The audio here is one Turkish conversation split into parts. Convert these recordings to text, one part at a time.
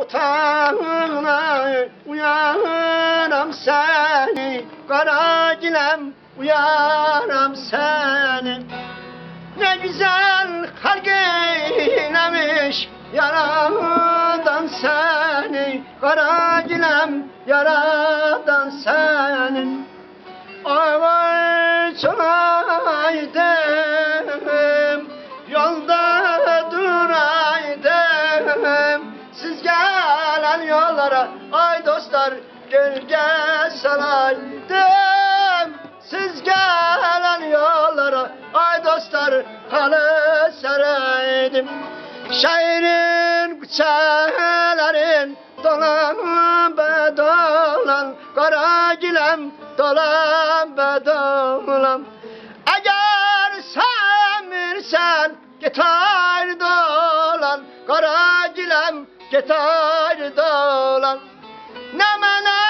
utanma uyanam seni. Kara gilem uyanam seni. Ne güzel halk eylemiş Yaradan seni. Kara gilem yaradan senin Ay vay yollara Ay dostlar gölge salaydım Siz gelen yollara Ay dostlar halı saraydım. Şairin küçelerin Dolan be dolan Kara gilem dolan be dolan. Eğer semirsen Gitar gitar dolan Ne mene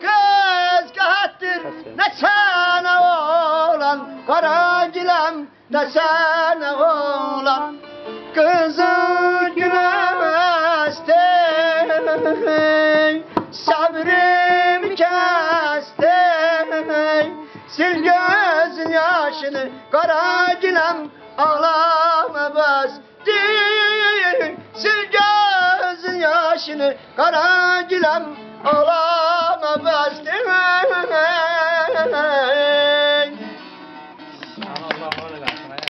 kız kattır Ne sana oğlan Kara gilem ne sana oğlan Kızıl güneşte Sabrım kesti Sil gözün yaşını Kara gilem ağlama bastı gözün yaşını